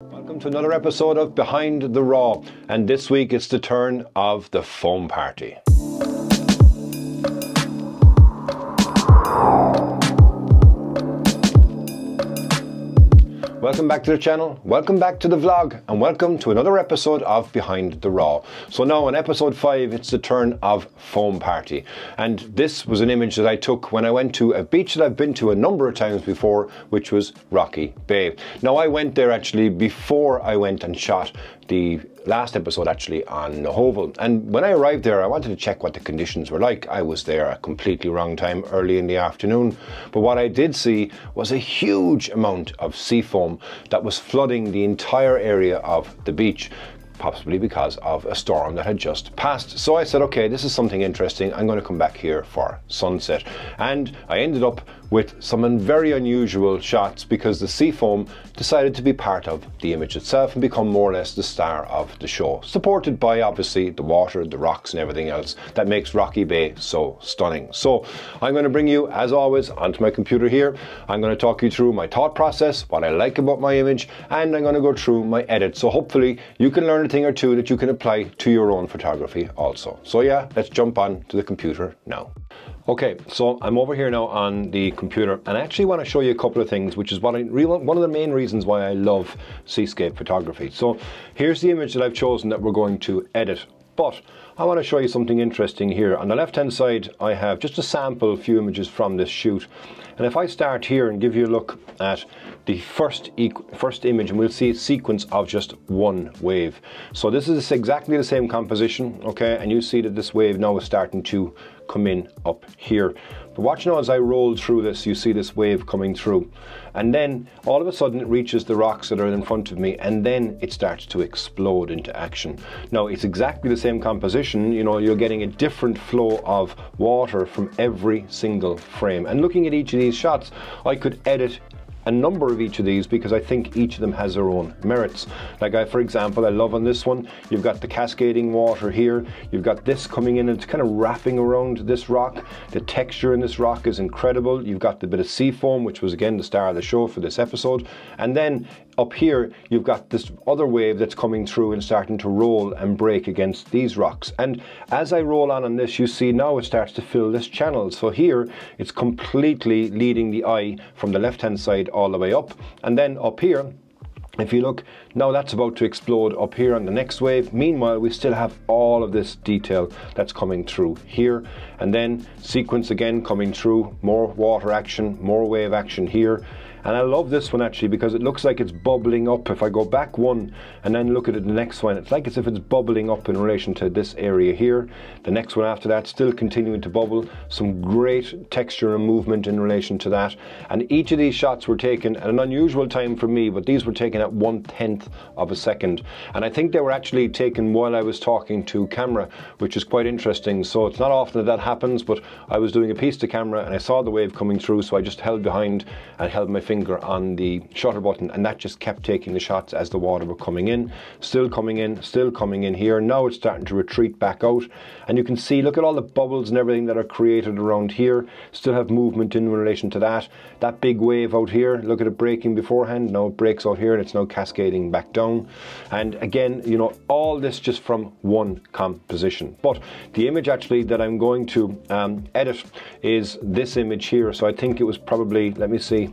Welcome to another episode of Behind the Raw, and this week it's the turn of the foam party. Welcome back to the channel, welcome back to the vlog, and welcome to another episode of Behind the Raw. So now in episode 5, it's the turn of Foam Party. And this was an image that I took when I went to a beach that I've been to a number of times before, which was Rocky Bay. Now I went there actually before I went and shot the last episode actually on Nohoval. And when I arrived there, I wanted to check what the conditions were like. I was there a completely wrong time early in the afternoon. But what I did see was a huge amount of sea foam that was flooding the entire area of the beach possibly because of a storm that had just passed. So I said, okay, this is something interesting. I'm going to come back here for sunset. And I ended up with some very unusual shots because the sea foam decided to be part of the image itself and become more or less the star of the show. Supported by obviously the water, the rocks and everything else that makes Rocky Bay so stunning. So I'm going to bring you, as always, onto my computer here. I'm going to talk you through my thought process, what I like about my image, and I'm going to go through my edit. So hopefully you can learn a thing or two that you can apply to your own photography also. So yeah, let's jump on to the computer now. Okay, so I'm over here now on the computer and I actually want to show you a couple of things, which is what I one of the main reasons why I love seascape photography. So here's the image that I've chosen that we're going to edit. But I want to show you something interesting here. On the left hand side, I have just a sample few images from this shoot. And if I start here and give you a look at the first, first image, and we'll see a sequence of just one wave. So this is exactly the same composition, okay? And you see that this wave now is starting to come in up here. But watch now as I roll through this, you see this wave coming through. And then all of a sudden it reaches the rocks that are in front of me and then it starts to explode into action. Now it's exactly the same composition, you know, you're getting a different flow of water from every single frame. And looking at each of these shots, I could edit a number of each of these because I think each of them has their own merits. Like I, for example, I love on this one, you've got the cascading water here, you've got this coming in and it's kind of wrapping around this rock. The texture in this rock is incredible. You've got the bit of sea foam, which was again the star of the show for this episode. And then up here, you've got this other wave that's coming through and starting to roll and break against these rocks. And as I roll on on this, you see now it starts to fill this channel. So here, it's completely leading the eye from the left-hand side all the way up. And then up here, if you look, now that's about to explode up here on the next wave. Meanwhile, we still have all of this detail that's coming through here. And then sequence again coming through, more water action, more wave action here. And I love this one actually because it looks like it's bubbling up. If I go back one and then look at it, the next one, it's like as if it's bubbling up in relation to this area here. The next one after that, still continuing to bubble. Some great texture and movement in relation to that. And each of these shots were taken at an unusual time for me, but these were taken at one tenth of a second. And I think they were actually taken while I was talking to camera, which is quite interesting. So it's not often that that happens, but I was doing a piece to camera and I saw the wave coming through, so I just held behind and held my finger on the shutter button and that just kept taking the shots as the water were coming in. Still coming in still coming in here. Now it's starting to retreat back out. And you can see look at all the bubbles and everything that are created around here. Still have movement in relation to that. That big wave out here look at it breaking beforehand. Now it breaks out here and it's now cascading back down. And again you know all this just from one composition. But the image actually that I'm going to um, edit is this image here. So I think it was probably let me see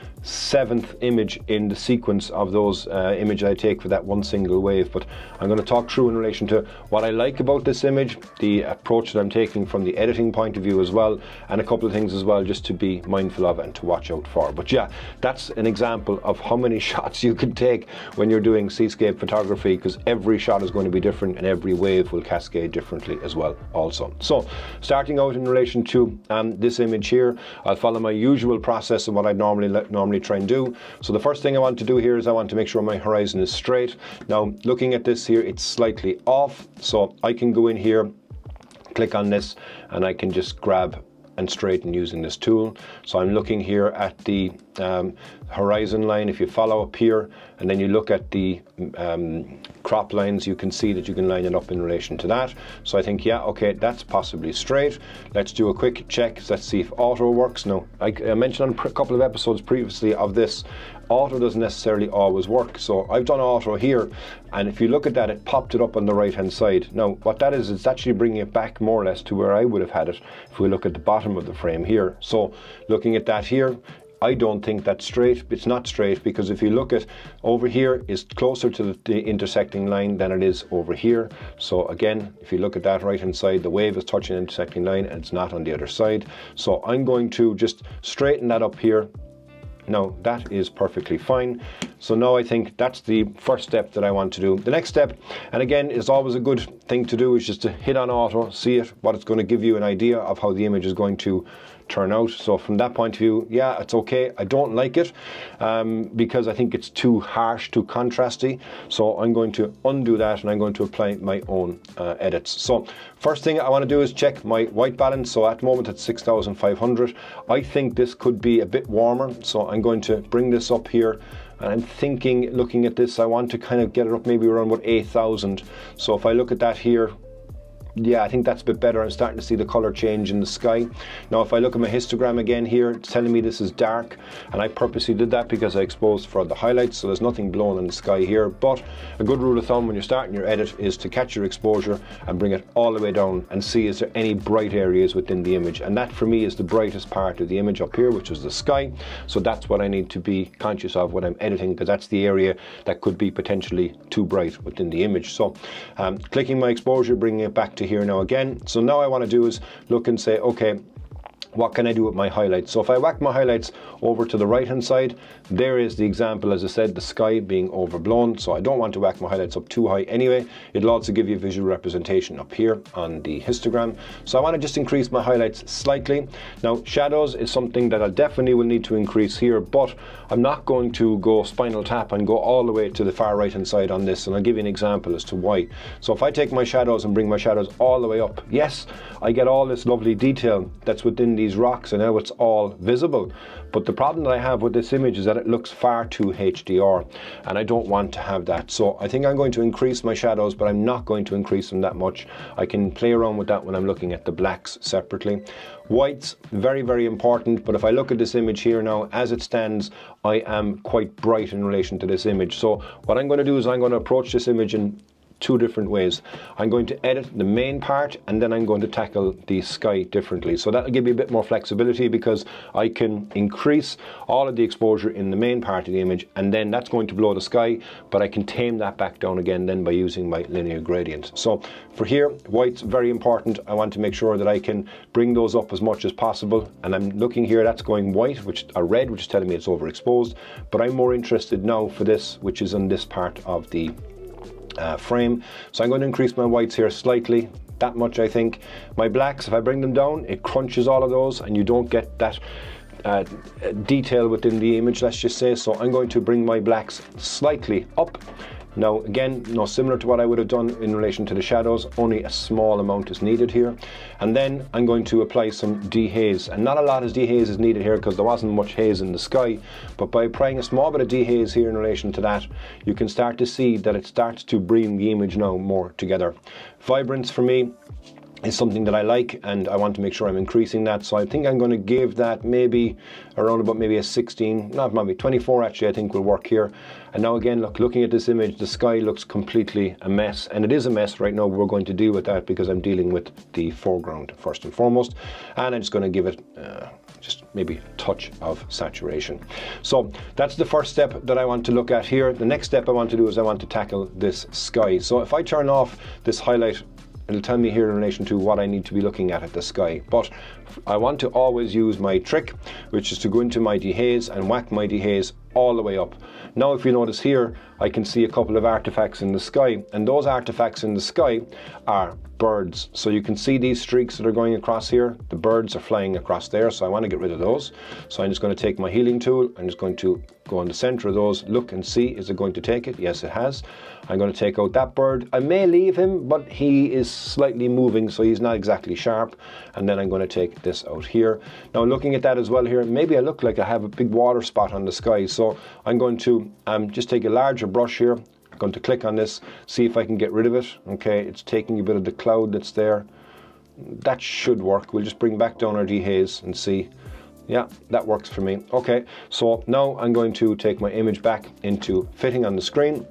seventh image in the sequence of those uh, images I take for that one single wave. But I'm going to talk through in relation to what I like about this image, the approach that I'm taking from the editing point of view as well, and a couple of things as well just to be mindful of and to watch out for. But yeah, that's an example of how many shots you can take when you're doing seascape photography because every shot is going to be different and every wave will cascade differently as well also. So starting out in relation to um, this image here, I'll follow my usual process and what I normally normally normally try and do. So the first thing I want to do here is I want to make sure my horizon is straight. Now looking at this here, it's slightly off. So I can go in here, click on this, and I can just grab and straighten using this tool. So I'm looking here at the um, horizon line, if you follow up here and then you look at the um, crop lines, you can see that you can line it up in relation to that. So I think, yeah, okay, that's possibly straight. Let's do a quick check. Let's see if auto works. No, I, I mentioned on a couple of episodes previously of this, auto doesn't necessarily always work. So I've done auto here, and if you look at that, it popped it up on the right hand side. Now, what that is, it's actually bringing it back more or less to where I would have had it if we look at the bottom of the frame here. So looking at that here, I don't think that's straight. It's not straight because if you look at over here is closer to the, the, intersecting line than it is over here. So again, if you look at that right hand side, the wave is touching the intersecting line and it's not on the other side. So I'm going to just straighten that up here now that is perfectly fine. So now I think that's the first step that I want to do. The next step, and again, is always a good thing to do, is just to hit on auto, see it, what it's going to give you an idea of how the image is going to turn out. So from that point of view, yeah, it's okay. I don't like it um, because I think it's too harsh, too contrasty. So I'm going to undo that and I'm going to apply my own uh, edits. So first thing I want to do is check my white balance. So at the moment it's 6,500. I think this could be a bit warmer. So I'm going to bring this up here and I'm thinking, looking at this, I want to kind of get it up maybe around about 8,000. So if I look at that here, yeah, I think that's a bit better. I'm starting to see the color change in the sky. Now, if I look at my histogram again here, it's telling me this is dark, and I purposely did that because I exposed for the highlights, so there's nothing blown in the sky here. But a good rule of thumb when you're starting your edit is to catch your exposure and bring it all the way down and see is there any bright areas within the image. And that for me is the brightest part of the image up here, which is the sky. So that's what I need to be conscious of when I'm editing, because that's the area that could be potentially too bright within the image. So um, clicking my exposure, bringing it back to to here now again. So now I want to do is look and say, okay, what can I do with my highlights? So if I whack my highlights over to the right hand side, there is the example, as I said, the sky being overblown. So I don't want to whack my highlights up too high anyway. It'll also give you a visual representation up here on the histogram. So I want to just increase my highlights slightly. Now shadows is something that I definitely will need to increase here, but I'm not going to go spinal tap and go all the way to the far right hand side on this. And I'll give you an example as to why. So if I take my shadows and bring my shadows all the way up, yes, I get all this lovely detail that's within the these rocks and now it's all visible. But the problem that I have with this image is that it looks far too HDR and I don't want to have that. So I think I'm going to increase my shadows, but I'm not going to increase them that much. I can play around with that when I'm looking at the blacks separately. Whites, very, very important. But if I look at this image here now, as it stands, I am quite bright in relation to this image. So what I'm going to do is I'm going to approach this image in two different ways. I'm going to edit the main part and then I'm going to tackle the sky differently. So that'll give me a bit more flexibility because I can increase all of the exposure in the main part of the image and then that's going to blow the sky, but I can tame that back down again then by using my linear gradient. So for here, white's very important. I want to make sure that I can bring those up as much as possible. And I'm looking here, that's going white, which are red, which is telling me it's overexposed. But I'm more interested now for this, which is on this part of the uh, frame. So I'm going to increase my whites here slightly, that much I think. My blacks, if I bring them down, it crunches all of those and you don't get that uh, detail within the image, let's just say. So I'm going to bring my blacks slightly up now again, no, similar to what I would have done in relation to the shadows, only a small amount is needed here. And then I'm going to apply some dehaze. And not a lot of dehaze is needed here because there wasn't much haze in the sky. But by applying a small bit of dehaze here in relation to that, you can start to see that it starts to bring the image now more together. Vibrance for me, is something that I like and I want to make sure I'm increasing that. So I think I'm going to give that maybe around about maybe a 16, not maybe 24 actually I think will work here. And now again, look, looking at this image, the sky looks completely a mess and it is a mess right now. We're going to deal with that because I'm dealing with the foreground first and foremost. And I'm just going to give it uh, just maybe a touch of saturation. So that's the first step that I want to look at here. The next step I want to do is I want to tackle this sky. So if I turn off this highlight it'll tell me here in relation to what I need to be looking at at the sky. But I want to always use my trick, which is to go into my dehaze and whack my dehaze all the way up. Now if you notice here, I can see a couple of artifacts in the sky, and those artifacts in the sky are birds. So you can see these streaks that are going across here. The birds are flying across there, so I want to get rid of those. So I'm just going to take my healing tool. I'm just going to go on the center of those, look and see, is it going to take it? Yes, it has. I'm going to take out that bird. I may leave him, but he is slightly moving, so he's not exactly sharp. And then I'm going to take this out here. Now looking at that as well here, maybe I look like I have a big water spot on the sky. So I'm going to um, just take a larger brush here. Going to click on this, see if I can get rid of it. Okay, it's taking a bit of the cloud that's there. That should work. We'll just bring back down our dehaze and see yeah, that works for me. Okay, so now I'm going to take my image back into fitting on the screen.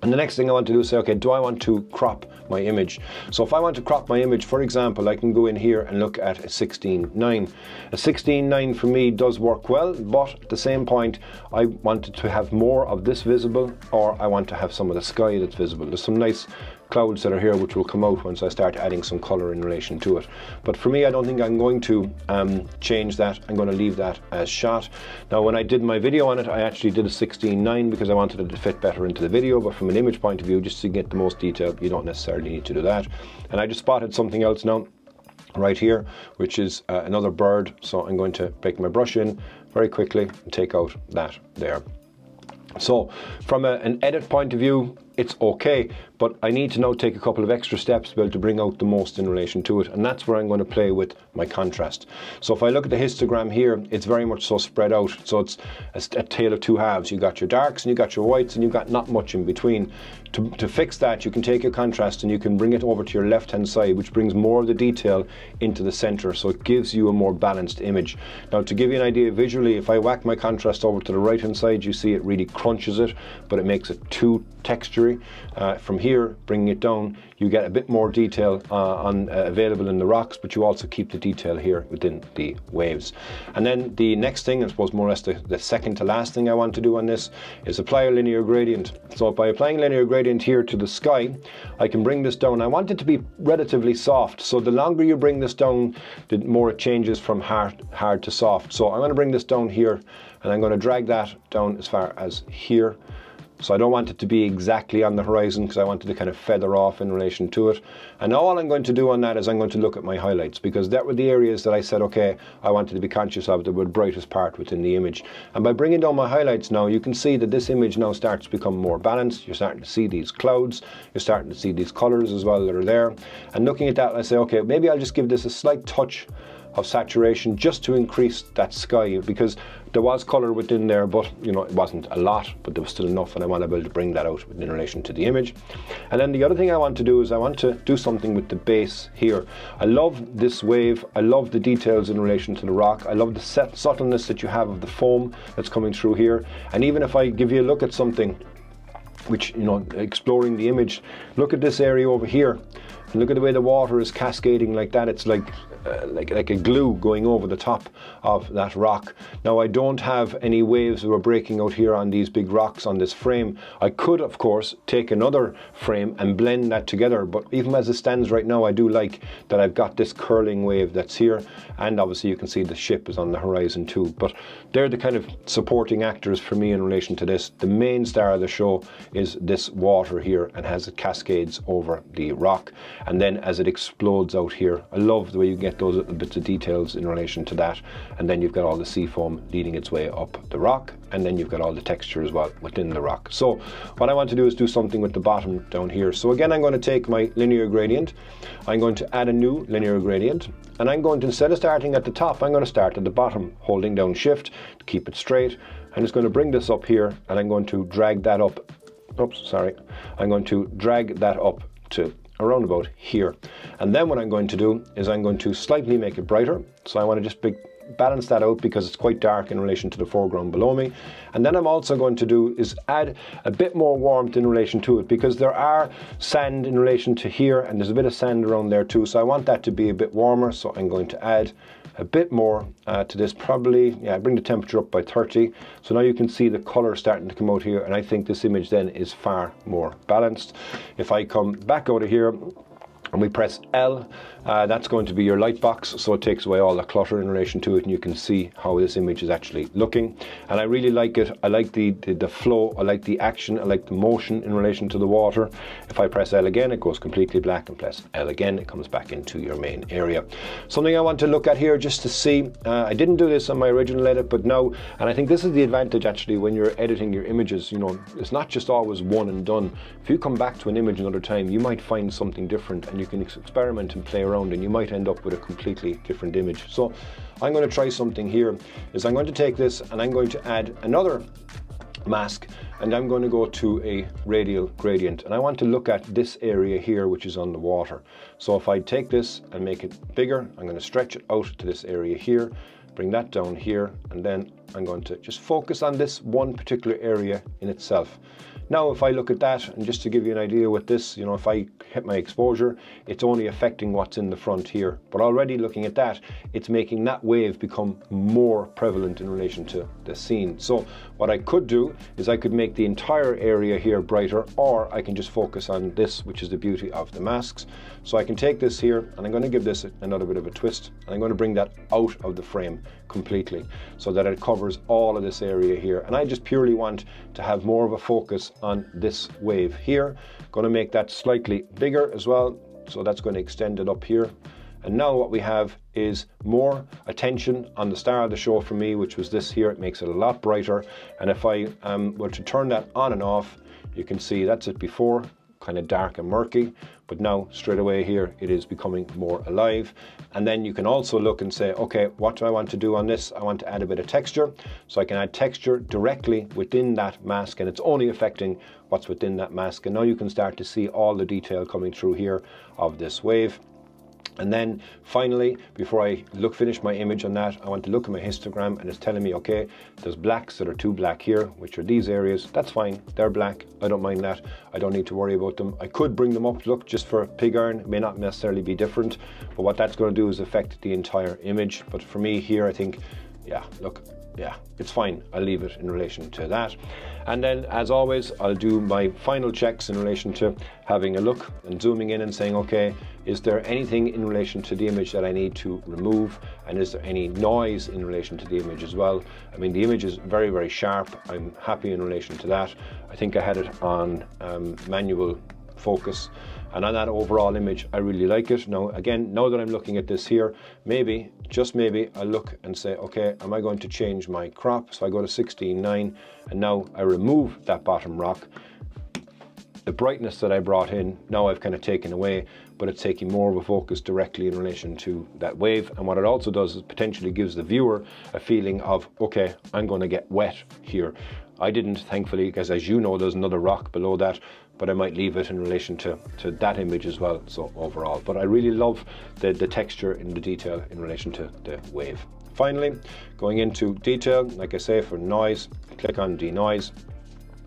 And the next thing I want to do is say, okay, do I want to crop my image? So if I want to crop my image, for example, I can go in here and look at a 16.9. A 16.9 for me does work well, but at the same point, I wanted to have more of this visible, or I want to have some of the sky that's visible. There's some nice clouds that are here which will come out once I start adding some color in relation to it. But for me, I don't think I'm going to um, change that. I'm going to leave that as shot. Now, when I did my video on it, I actually did a 16.9 because I wanted it to fit better into the video. But from an image point of view, just to get the most detail, you don't necessarily need to do that. And I just spotted something else now right here, which is uh, another bird. So I'm going to break my brush in very quickly and take out that there. So from a, an edit point of view, it's okay, but I need to now take a couple of extra steps to be able to bring out the most in relation to it, and that's where I'm going to play with my contrast. So if I look at the histogram here, it's very much so spread out, so it's a, a tale of two halves. You got your darks and you got your whites, and you've got not much in between. To, to fix that, you can take your contrast and you can bring it over to your left-hand side, which brings more of the detail into the center, so it gives you a more balanced image. Now, to give you an idea visually, if I whack my contrast over to the right-hand side, you see it really crunches it, but it makes it too textury. Uh, from here, bringing it down, you get a bit more detail uh, on, uh, available in the rocks, but you also keep the detail here within the waves. And then the next thing, I suppose more or less the, the second to last thing I want to do on this, is apply a linear gradient. So by applying linear gradient here to the sky, I can bring this down. I want it to be relatively soft, so the longer you bring this down, the more it changes from hard, hard to soft. So I'm going to bring this down here, and I'm going to drag that down as far as here. So I don't want it to be exactly on the horizon because I wanted to kind of feather off in relation to it. And now all I'm going to do on that is I'm going to look at my highlights because that were the areas that I said, okay, I wanted to be conscious of that were brightest part within the image. And by bringing down my highlights now, you can see that this image now starts to become more balanced. You're starting to see these clouds. You're starting to see these colors as well that are there. And looking at that, I say, okay, maybe I'll just give this a slight touch of saturation just to increase that sky because there was colour within there but you know it wasn't a lot but there was still enough and I want to be able to bring that out in relation to the image. And then the other thing I want to do is I want to do something with the base here. I love this wave. I love the details in relation to the rock. I love the subtleness that you have of the foam that's coming through here. And even if I give you a look at something which you know exploring the image look at this area over here. Look at the way the water is cascading like that. It's like uh, like, like a glue going over the top of that rock. Now I don't have any waves that are breaking out here on these big rocks on this frame. I could of course take another frame and blend that together but even as it stands right now I do like that I've got this curling wave that's here and obviously you can see the ship is on the horizon too but they're the kind of supporting actors for me in relation to this. The main star of the show is this water here and has it cascades over the rock and then as it explodes out here I love the way you get get those bits of details in relation to that. And then you've got all the sea foam leading its way up the rock, and then you've got all the texture as well within the rock. So what I want to do is do something with the bottom down here. So again, I'm going to take my linear gradient, I'm going to add a new linear gradient, and I'm going to, instead of starting at the top, I'm going to start at the bottom, holding down shift to keep it straight. I'm just going to bring this up here, and I'm going to drag that up. Oops, sorry. I'm going to drag that up to around about here. And then what I'm going to do is I'm going to slightly make it brighter. So I want to just balance that out because it's quite dark in relation to the foreground below me. And then I'm also going to do is add a bit more warmth in relation to it because there are sand in relation to here and there's a bit of sand around there too. So I want that to be a bit warmer. So I'm going to add a bit more uh, to this probably yeah bring the temperature up by 30 so now you can see the color starting to come out here and I think this image then is far more balanced. If I come back over here and we press L uh, that's going to be your light box so it takes away all the clutter in relation to it and you can see how this image is actually looking. And I really like it. I like the, the, the flow. I like the action. I like the motion in relation to the water. If I press L again it goes completely black and press L again it comes back into your main area. Something I want to look at here just to see uh, I didn't do this on my original edit but now and I think this is the advantage actually when you're editing your images. You know it's not just always one and done. If you come back to an image another time you might find something different and you you can experiment and play around and you might end up with a completely different image. So I'm going to try something here is I'm going to take this and I'm going to add another mask and I'm going to go to a radial gradient. And I want to look at this area here which is on the water. So if I take this and make it bigger I'm going to stretch it out to this area here bring that down here and then I'm going to just focus on this one particular area in itself now, if I look at that, and just to give you an idea with this, you know, if I hit my exposure, it's only affecting what's in the front here. But already looking at that, it's making that wave become more prevalent in relation to the scene. So what I could do is I could make the entire area here brighter, or I can just focus on this, which is the beauty of the masks. So I can take this here, and I'm going to give this another bit of a twist, and I'm going to bring that out of the frame completely, so that it covers all of this area here. And I just purely want to have more of a focus on this wave here. Going to make that slightly bigger as well. So that's going to extend it up here. And now what we have is more attention on the star of the show for me, which was this here. It makes it a lot brighter. And if I um, were to turn that on and off, you can see that's it before kind of dark and murky, but now straight away here it is becoming more alive. And then you can also look and say, okay, what do I want to do on this? I want to add a bit of texture. So I can add texture directly within that mask and it's only affecting what's within that mask. And now you can start to see all the detail coming through here of this wave. And then finally, before I look finish my image on that, I want to look at my histogram and it's telling me, okay, there's blacks that are too black here, which are these areas. That's fine. They're black. I don't mind that. I don't need to worry about them. I could bring them up, look, just for pig iron. It may not necessarily be different, but what that's going to do is affect the entire image. But for me here, I think, yeah, look, yeah, it's fine. I'll leave it in relation to that. And then, as always, I'll do my final checks in relation to having a look and zooming in and saying, okay, is there anything in relation to the image that I need to remove? And is there any noise in relation to the image as well? I mean, the image is very, very sharp. I'm happy in relation to that. I think I had it on um, manual focus. And on that overall image I really like it. Now again now that I'm looking at this here maybe just maybe I look and say okay am I going to change my crop? So I go to 16.9 and now I remove that bottom rock. The brightness that I brought in now I've kind of taken away but it's taking more of a focus directly in relation to that wave. And what it also does is potentially gives the viewer a feeling of okay I'm going to get wet here I didn't thankfully because as you know there's another rock below that but I might leave it in relation to, to that image as well, so overall. But I really love the, the texture and the detail in relation to the wave. Finally, going into detail, like I say, for noise, click on denoise,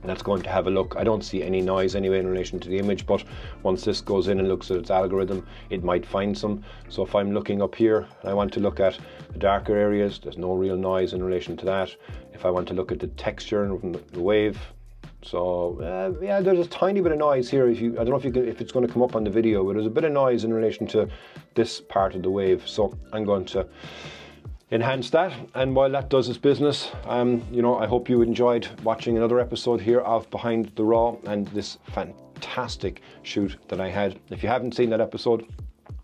that's going to have a look. I don't see any noise anyway in relation to the image, but once this goes in and looks at its algorithm, it might find some. So if I'm looking up here I want to look at the darker areas, there's no real noise in relation to that. If I want to look at the texture and the wave, so uh, yeah, there's a tiny bit of noise here. If you, I don't know if you can, if it's going to come up on the video, but there's a bit of noise in relation to this part of the wave. So I'm going to enhance that. And while that does its business, um, you know, I hope you enjoyed watching another episode here of Behind the Raw and this fantastic shoot that I had. If you haven't seen that episode,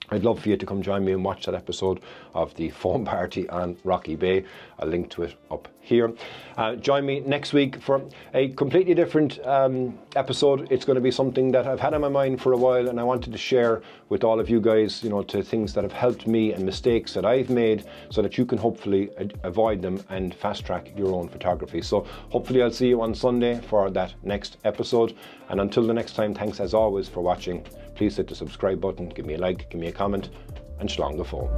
I'd love for you to come join me and watch that episode of the foam party on Rocky Bay. I'll link to it up here. Uh, join me next week for a completely different um, episode. It's going to be something that I've had on my mind for a while and I wanted to share with all of you guys, you know, to things that have helped me and mistakes that I've made so that you can hopefully avoid them and fast track your own photography. So hopefully I'll see you on Sunday for that next episode. And until the next time, thanks as always for watching please hit the subscribe button, give me a like, give me a comment, and slán go fóill.